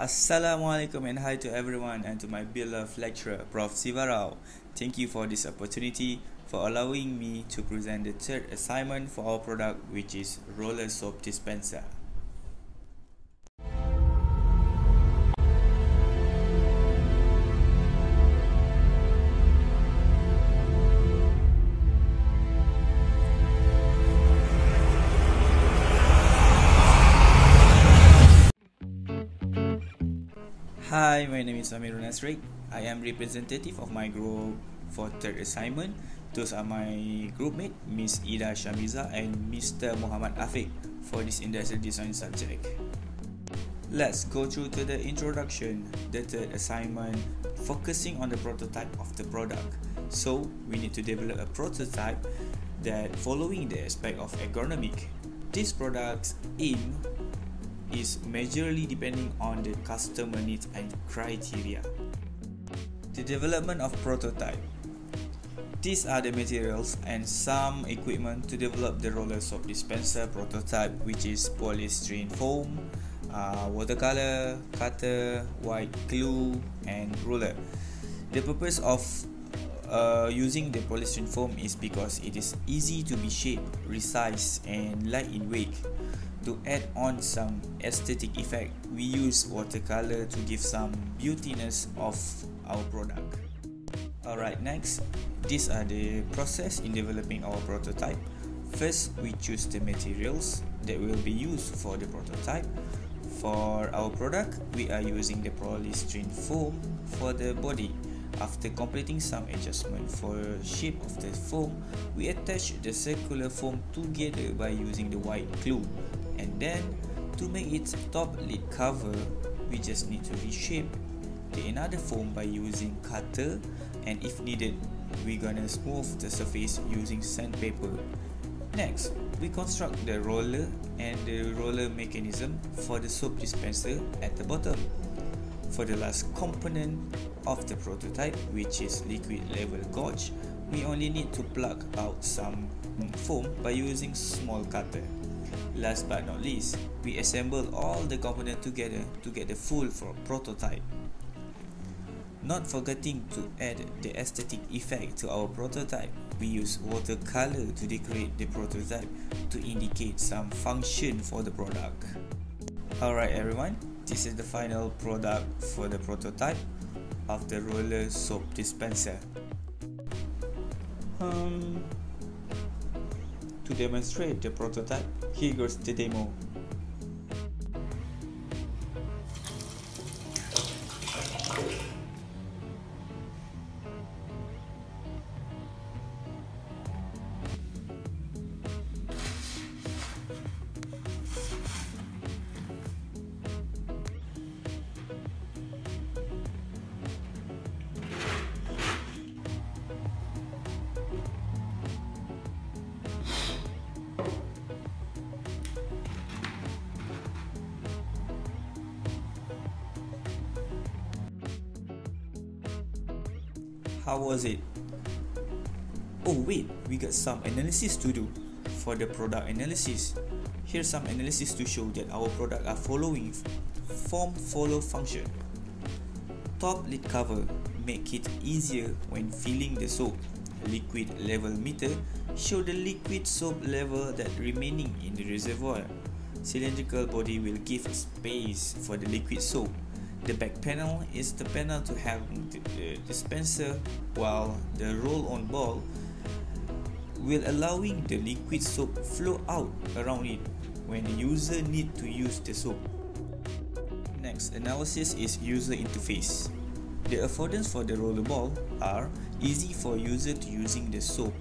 Assalamualaikum and hi to everyone and to my beloved lecturer, Prof. Sivarao. Thank you for this opportunity for allowing me to present the third assignment for our product which is roller soap dispenser. Hi, my name is Amirul Nasrik. I am representative of my group for third assignment. Those are my group mate, Miss Ida Shamiza and Mr. Muhammad Afiq for this industrial design subject. Let's go through to the introduction, the third assignment, focusing on the prototype of the product. So, we need to develop a prototype that following the aspect of ergonomic. This product's aim is majorly depending on the customer needs and criteria. The development of prototype. These are the materials and some equipment to develop the roller soap dispenser prototype which is polystyrene foam, uh, watercolor, cutter, white glue and roller. The purpose of uh, using the polystyrene foam is because it is easy to be shaped, resized and light in weight. To add on some aesthetic effect, we use watercolor to give some beautiness of our product. Alright, next, these are the process in developing our prototype. First, we choose the materials that will be used for the prototype. For our product, we are using the polystyrene foam for the body. After completing some adjustment for shape of the foam, we attach the circular foam together by using the white glue and then to make its top lid cover we just need to reshape the another foam by using cutter and if needed we're gonna smooth the surface using sandpaper. Next we construct the roller and the roller mechanism for the soap dispenser at the bottom. For the last component of the prototype which is liquid level gauge we only need to plug out some foam by using small cutter Last but not least, we assemble all the components together to get the full prototype. Not forgetting to add the aesthetic effect to our prototype, we use watercolor to decorate the prototype to indicate some function for the product. Alright everyone, this is the final product for the prototype of the roller soap dispenser. Um, to demonstrate the prototype, here goes the demo. How was it? Oh wait, we got some analysis to do for the product analysis. Here's some analysis to show that our product are following form follow function. Top lid cover make it easier when filling the soap. Liquid level meter show the liquid soap level that remaining in the reservoir. Cylindrical body will give space for the liquid soap the back panel is the panel to have the dispenser while the roll-on ball will allowing the liquid soap flow out around it when the user need to use the soap. Next analysis is user interface. The affordance for the roller ball are easy for user to using the soap.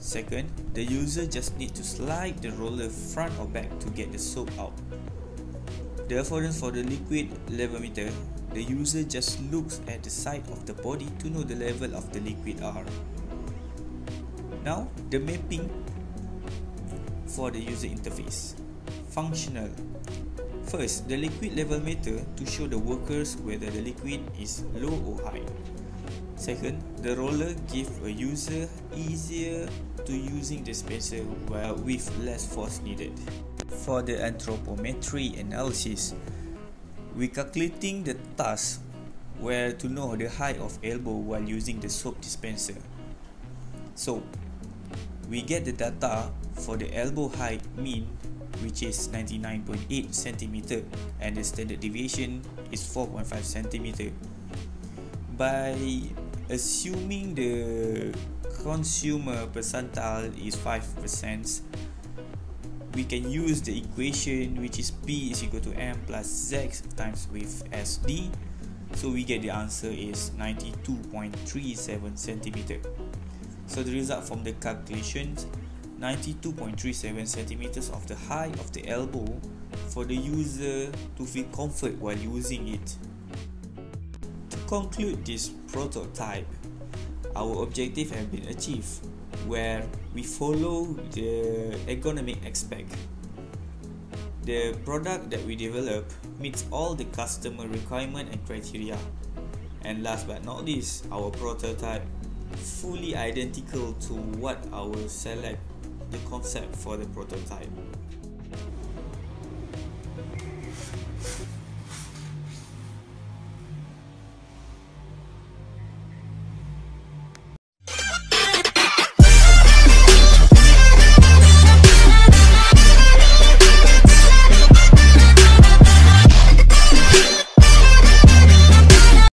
Second, the user just need to slide the roller front or back to get the soap out. The affordance for the liquid level meter, the user just looks at the side of the body to know the level of the liquid R. Now, the mapping for the user interface. Functional. First, the liquid level meter to show the workers whether the liquid is low or high. Second, the roller gives a user easier to using dispenser while with less force needed. For the anthropometry analysis, we calculating the task where to know the height of elbow while using the soap dispenser. So, we get the data for the elbow height mean which is 99.8 cm and the standard deviation is 4.5 cm. By assuming the consumer percentile is 5%, we can use the equation which is P is equal to M plus Z times with SD. So we get the answer is 92.37 centimeter. So the result from the calculations 92.37 centimeters of the height of the elbow for the user to feel comfort while using it. Conclude this prototype, our objective have been achieved where we follow the ergonomic aspect. The product that we develop meets all the customer requirement and criteria. And last but not least, our prototype fully identical to what our select the concept for the prototype.